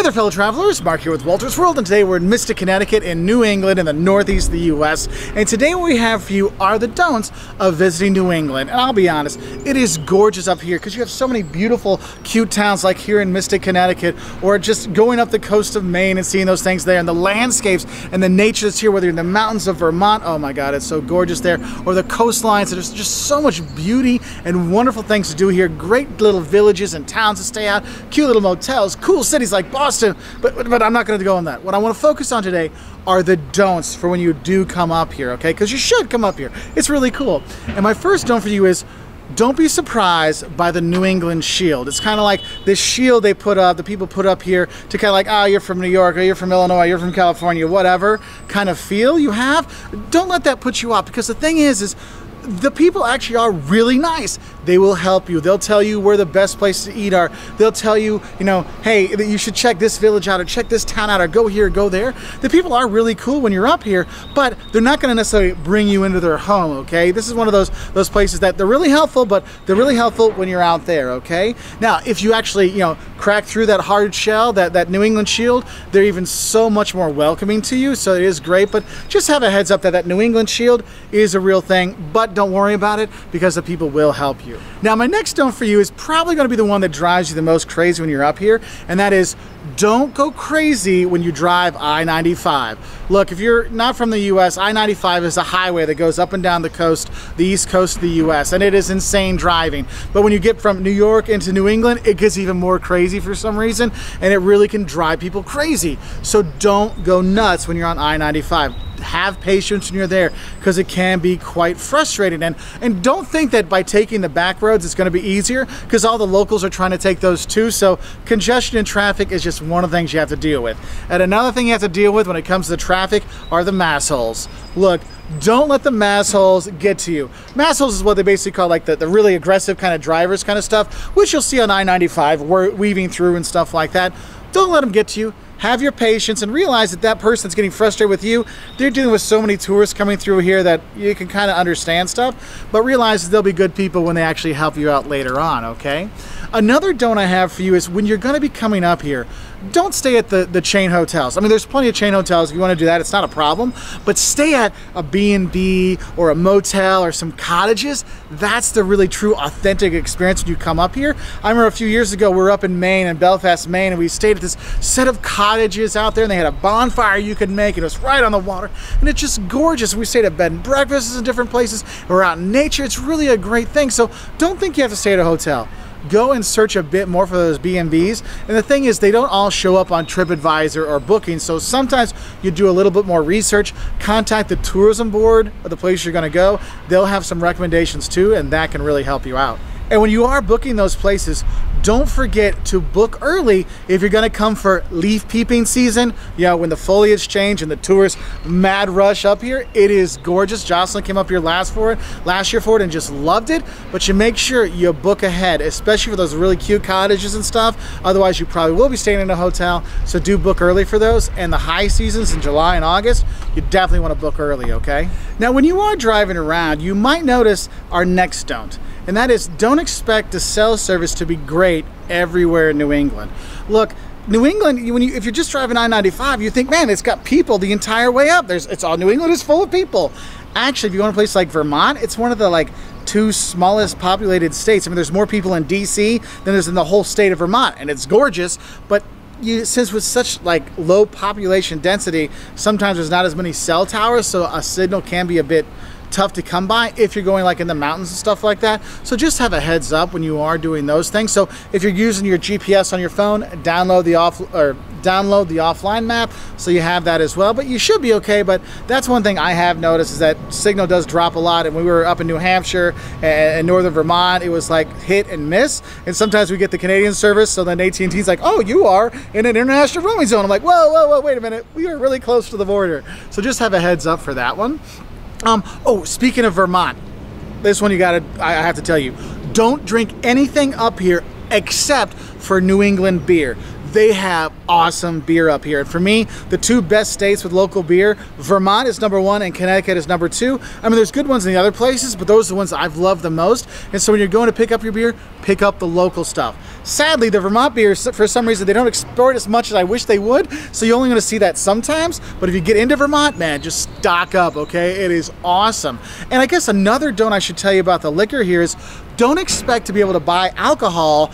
Hey there, fellow travelers. Mark here with Wolters World, and today we're in Mystic, Connecticut, in New England, in the northeast of the U.S. And today, what we have for you are the don'ts of visiting New England. And I'll be honest, it is gorgeous up here because you have so many beautiful, cute towns like here in Mystic, Connecticut, or just going up the coast of Maine and seeing those things there, and the landscapes and the nature that's here, whether you're in the mountains of Vermont, oh my God, it's so gorgeous there, or the coastlines. There's just so much beauty and wonderful things to do here. Great little villages and towns to stay out, cute little motels, cool cities like Boston, but, but I'm not going to go on that. What I want to focus on today are the don'ts for when you do come up here, okay? Because you should come up here. It's really cool. And my first don't for you is don't be surprised by the New England shield. It's kind of like this shield they put up, the people put up here to kind of like, oh, you're from New York, or you're from Illinois, you're from California, whatever kind of feel you have. Don't let that put you off because the thing is, is the people actually are really nice. They will help you. They'll tell you where the best places to eat are. They'll tell you, you know, hey, you should check this village out or check this town out or go here, go there. The people are really cool when you're up here, but they're not going to necessarily bring you into their home, okay? This is one of those those places that they're really helpful, but they're really helpful when you're out there, okay? Now, if you actually, you know, crack through that hard shell, that, that New England shield, they're even so much more welcoming to you, so it is great, but just have a heads up that that New England shield is a real thing, but don't worry about it because the people will help you. Now, my next don't for you is probably going to be the one that drives you the most crazy when you're up here, and that is don't go crazy when you drive I-95. Look, if you're not from the US, I-95 is a highway that goes up and down the coast, the east coast of the US, and it is insane driving. But when you get from New York into New England, it gets even more crazy for some reason, and it really can drive people crazy. So don't go nuts when you're on I-95 have patience when you're there because it can be quite frustrating. And, and don't think that by taking the back roads it's going to be easier because all the locals are trying to take those too. So congestion and traffic is just one of the things you have to deal with. And another thing you have to deal with when it comes to the traffic are the massholes. Look, don't let the massholes get to you. Massholes is what they basically call like the, the really aggressive kind of drivers kind of stuff, which you'll see on I-95, weaving through and stuff like that. Don't let them get to you have your patience and realize that that person that's getting frustrated with you, they're dealing with so many tourists coming through here that you can kind of understand stuff, but realize they'll be good people when they actually help you out later on, okay? Another don't I have for you is when you're going to be coming up here, don't stay at the, the chain hotels. I mean, there's plenty of chain hotels. If you want to do that, it's not a problem. But stay at a B&B or a motel or some cottages. That's the really true, authentic experience when you come up here. I remember a few years ago, we were up in Maine, in Belfast, Maine, and we stayed at this set of cottages out there, and they had a bonfire you could make, and it was right on the water, and it's just gorgeous. We stayed at bed and breakfasts in different places. We're out in nature. It's really a great thing. So don't think you have to stay at a hotel go and search a bit more for those B&Bs. And the thing is, they don't all show up on TripAdvisor or Booking, so sometimes you do a little bit more research, contact the tourism board of the place you're gonna go. They'll have some recommendations too, and that can really help you out. And when you are booking those places, don't forget to book early if you're gonna come for leaf peeping season. You know, when the foliage change and the tourists mad rush up here, it is gorgeous. Jocelyn came up here last for it, last year for it and just loved it. But you make sure you book ahead, especially for those really cute cottages and stuff. Otherwise, you probably will be staying in a hotel. So do book early for those. And the high seasons in July and August, you definitely wanna book early, okay? Now, when you are driving around, you might notice our next don't and that is don't expect the cell service to be great everywhere in New England. Look, New England, when you, if you're just driving I-95, you think, man, it's got people the entire way up. There's, it's all New England is full of people. Actually, if you go to a place like Vermont, it's one of the like two smallest populated states. I mean, there's more people in DC than there's in the whole state of Vermont, and it's gorgeous. But you, since with such like low population density, sometimes there's not as many cell towers, so a signal can be a bit tough to come by if you're going like in the mountains and stuff like that. So just have a heads up when you are doing those things. So if you're using your GPS on your phone, download the off or download the offline map so you have that as well. But you should be okay. But that's one thing I have noticed is that signal does drop a lot. And we were up in New Hampshire and northern Vermont, it was like hit and miss. And sometimes we get the Canadian service. So then AT&T's like, oh, you are in an international roaming zone. I'm like, whoa, whoa, whoa, wait a minute. We are really close to the border. So just have a heads up for that one. Um, oh, speaking of Vermont, this one you gotta, I have to tell you, don't drink anything up here except for New England beer. They have awesome beer up here. And for me, the two best states with local beer, Vermont is number one and Connecticut is number two. I mean, there's good ones in the other places, but those are the ones I've loved the most. And so when you're going to pick up your beer, pick up the local stuff. Sadly, the Vermont beers, for some reason, they don't export as much as I wish they would, so you're only to see that sometimes. But if you get into Vermont, man, just stock up, okay? It is awesome. And I guess another don't I should tell you about the liquor here is don't expect to be able to buy alcohol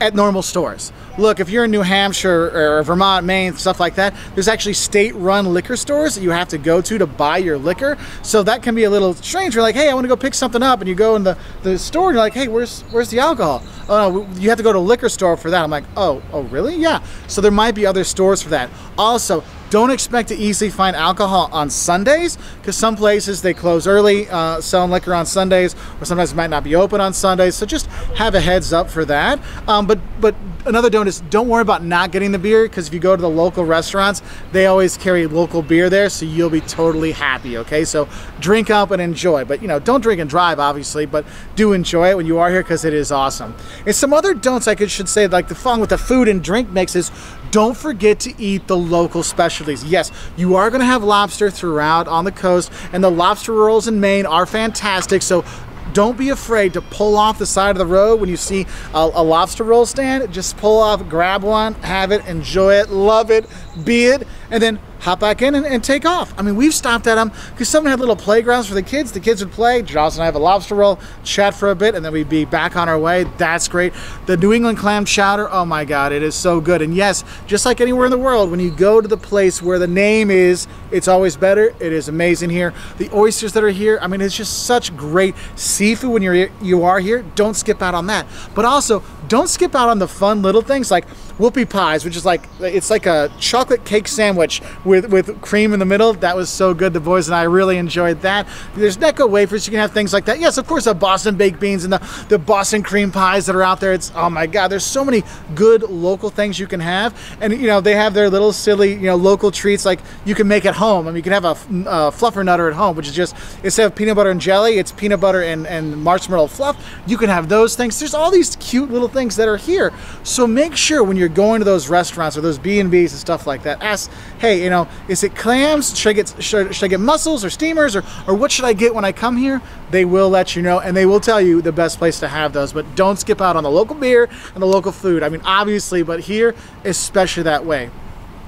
at normal stores look, if you're in New Hampshire or Vermont, Maine, stuff like that, there's actually state-run liquor stores that you have to go to to buy your liquor. So that can be a little strange. You're like, hey, I want to go pick something up, and you go in the, the store, and you're like, hey, where's where's the alcohol? Oh no, you have to go to a liquor store for that. I'm like, oh, oh really? Yeah. So there might be other stores for that. Also, don't expect to easily find alcohol on Sundays because some places they close early uh, selling liquor on Sundays, or sometimes it might not be open on Sundays. So just have a heads up for that. Um, but but another don't is don't worry about not getting the beer because if you go to the local restaurants, they always carry local beer there, so you'll be totally happy. Okay, so drink up and enjoy, but you know don't drink and drive obviously, but do enjoy it when you are here because it is awesome. And some other don'ts I could should say like the fun with the food and drink mix is don't forget to eat the local specialties. Yes, you are going to have lobster throughout on the coast, and the lobster rolls in Maine are fantastic. So don't be afraid to pull off the side of the road when you see a, a, lobster roll stand. Just pull off, grab one, have it, enjoy it, love it, be it, and then hop back in and, and take off. I mean, we've stopped at um, them because someone had little playgrounds for the kids. The kids would play. Joss and I have a lobster roll, chat for a bit, and then we'd be back on our way. That's great. The New England clam chowder, oh my God, it is so good. And yes, just like anywhere in the world, when you go to the place where the name is, it's always better. It is amazing here. The oysters that are here, I mean, it's just such great seafood when you're you are here. Don't skip out on that. But also, don't skip out on the fun little things like whoopie pies, which is like it's like a chocolate cake sandwich with with cream in the middle. That was so good. The boys and I really enjoyed that. There's Necco wafers. You can have things like that. Yes, of course, the Boston baked beans and the the Boston cream pies that are out there. It's oh my god. There's so many good local things you can have, and you know they have their little silly you know local treats like you can make at home. I mean, you can have a, a fluffernutter at home, which is just instead of peanut butter and jelly, it's peanut butter and and marshmallow fluff. You can have those things. There's all these cute little things that are here. So make sure when you're going to those restaurants or those B&Bs and stuff like that, ask, hey, you know, is it clams? Should I get should, should I get mussels or steamers or, or what should I get when I come here? They will let you know and they will tell you the best place to have those. But don't skip out on the local beer and the local food. I mean, obviously, but here, especially that way.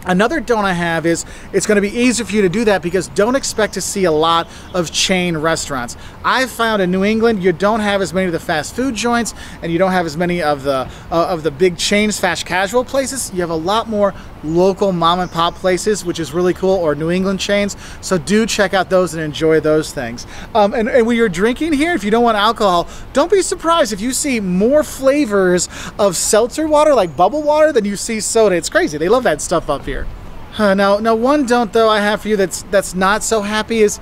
Another don't I have is it's going to be easier for you to do that because don't expect to see a lot of chain restaurants. I've found in New England you don't have as many of the fast food joints and you don't have as many of the uh, of the big chains, fast casual places. You have a lot more local mom and pop places, which is really cool, or New England chains. So do check out those and enjoy those things. Um, and, and when you're drinking here, if you don't want alcohol, don't be surprised if you see more flavors of seltzer water, like bubble water, than you see soda. It's crazy. They love that stuff up here. Uh, now, now one don't though I have for you that's that's not so happy is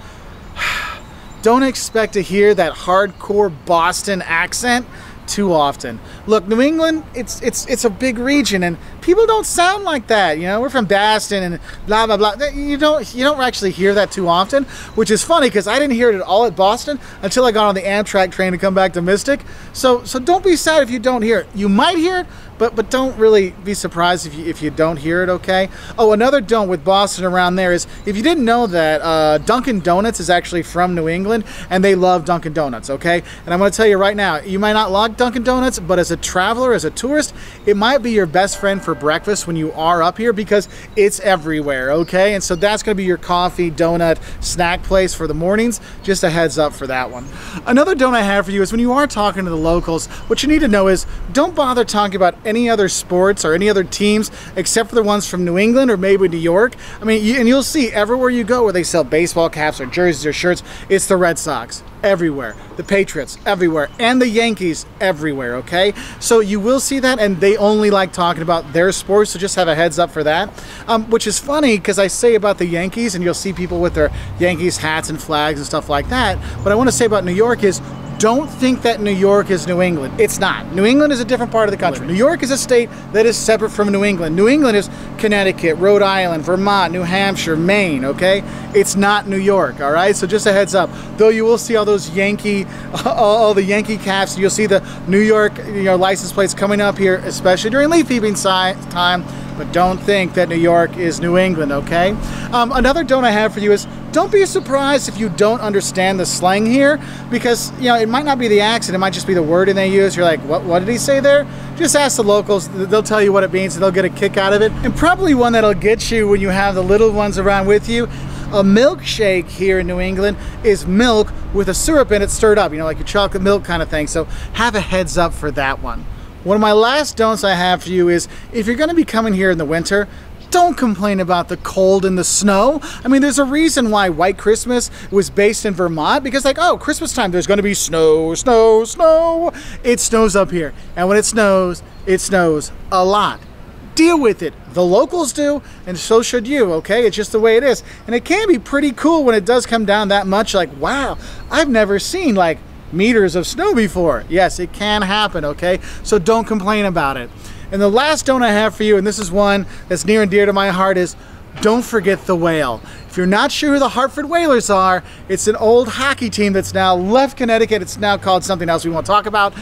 don't expect to hear that hardcore Boston accent too often. Look, New England, it's it's it's a big region, and people don't sound like that. You know, we're from Boston, and blah blah blah. You don't you don't actually hear that too often, which is funny because I didn't hear it at all at Boston until I got on the Amtrak train to come back to Mystic. So so don't be sad if you don't hear it. You might hear it, but but don't really be surprised if you if you don't hear it. Okay. Oh, another don't with Boston around there is if you didn't know that uh, Dunkin' Donuts is actually from New England and they love Dunkin' Donuts. Okay, and I'm going to tell you right now, you might not like Dunkin' Donuts, but as a traveler, as a tourist, it might be your best friend for breakfast when you are up here because it's everywhere. Okay, and so that's going to be your coffee, donut, snack place for the mornings. Just a heads up for that one. Another don't I have for you is when you are talking to the locals, what you need to know is don't bother talking about any other sports or any other teams except for the ones from New England or maybe New York. I mean, and you'll see everywhere you go where they sell baseball caps or jerseys or shirts, it's the Red Sox everywhere. The Patriots everywhere. And the Yankees everywhere, okay? So you will see that, and they only like talking about their sports, so just have a heads up for that. Um, which is funny because I say about the Yankees, and you'll see people with their Yankees hats and flags and stuff like that. What I want to say about New York is don't think that New York is New England. It's not. New England is a different part of the country. New York is a state that is separate from New England. New England is Connecticut, Rhode Island, Vermont, New Hampshire, Maine, okay? It's not New York, all right? So just a heads up. Though you will see all those Yankee, all the Yankee caps, you'll see the New York you know, license plates coming up here, especially during leaf peeping time but don't think that New York is New England, okay? Um, another don't I have for you is don't be surprised if you don't understand the slang here because, you know, it might not be the accent, it might just be the wording they use. You're like, what, what did he say there? Just ask the locals, they'll tell you what it means and they'll get a kick out of it. And probably one that'll get you when you have the little ones around with you. A milkshake here in New England is milk with a syrup in it stirred up, you know, like your chocolate milk kind of thing. So have a heads up for that one. One of my last don'ts I have for you is if you're going to be coming here in the winter, don't complain about the cold and the snow. I mean, there's a reason why White Christmas was based in Vermont because, like, oh, Christmas time, there's going to be snow, snow, snow. It snows up here. And when it snows, it snows a lot. Deal with it. The locals do, and so should you, okay? It's just the way it is. And it can be pretty cool when it does come down that much. Like, wow, I've never seen, like, meters of snow before. Yes, it can happen, okay? So don't complain about it. And the last don't I have for you, and this is one that's near and dear to my heart, is don't forget the whale. If you're not sure who the Hartford Whalers are, it's an old hockey team that's now left Connecticut. It's now called something else we won't talk about.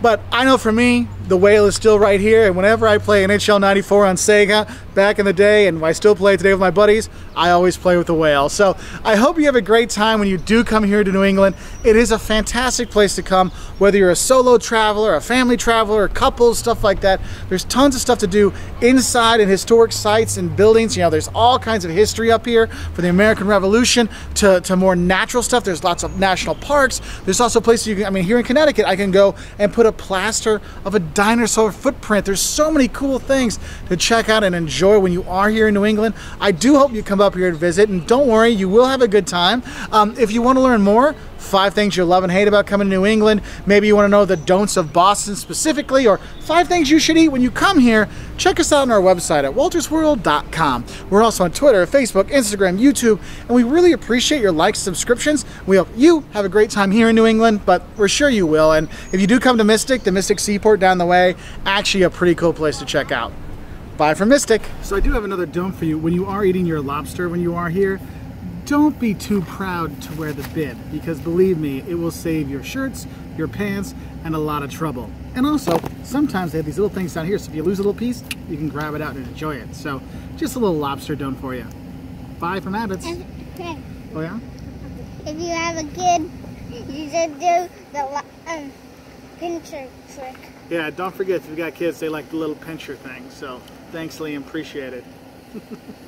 But I know for me, the whale is still right here. And whenever I play NHL 94 on Sega back in the day, and I still play today with my buddies, I always play with the whale. So I hope you have a great time when you do come here to New England. It is a fantastic place to come, whether you're a solo traveler, a family traveler, couples, stuff like that. There's tons of stuff to do inside and historic sites and buildings. You know, there's all kinds of history up here from the American Revolution to, to more natural stuff. There's lots of national parks. There's also places you can, I mean, here in Connecticut, I can go and put a plaster of a dinosaur footprint. There's so many cool things to check out and enjoy when you are here in New England. I do hope you come up here and visit, and don't worry, you will have a good time. Um, if you want to learn more, five things you love and hate about coming to New England. Maybe you want to know the don'ts of Boston specifically, or five things you should eat when you come here. Check us out on our website at woltersworld.com. We're also on Twitter, Facebook, Instagram, YouTube, and we really appreciate your likes, subscriptions. We hope you have a great time here in New England, but we're sure you will. And if you do come to Mystic, the Mystic Seaport down the way, actually a pretty cool place to check out. Bye from Mystic. So I do have another don't for you. When you are eating your lobster when you are here, don't be too proud to wear the bib because believe me, it will save your shirts, your pants, and a lot of trouble. And also, sometimes they have these little things down here, so if you lose a little piece, you can grab it out and enjoy it. So, just a little lobster done for you. Bye from Abbott's. Okay. Oh yeah? If you have a kid, you should do the um, pincher trick. Yeah, don't forget, if you've got kids, they like the little pincher thing. So, thanks Liam, appreciate it.